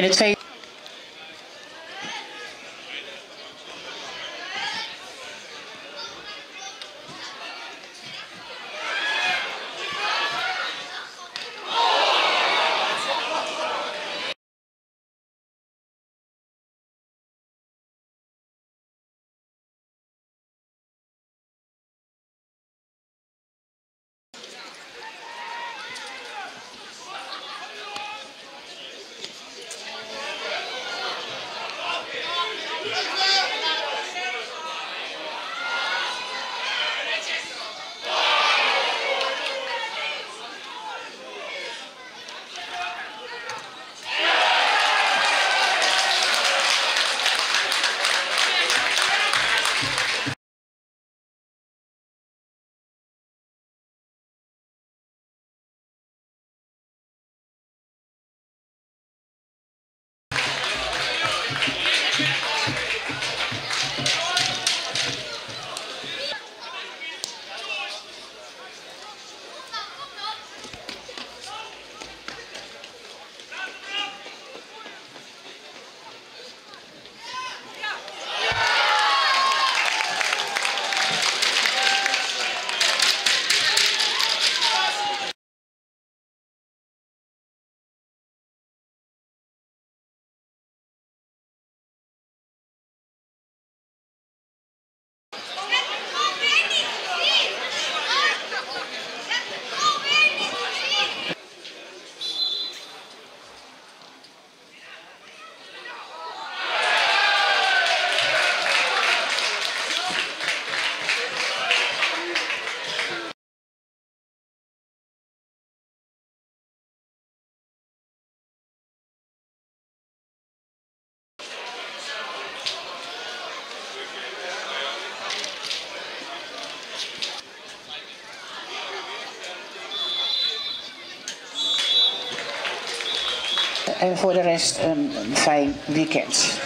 and it takes En voor de rest een fijn weekend.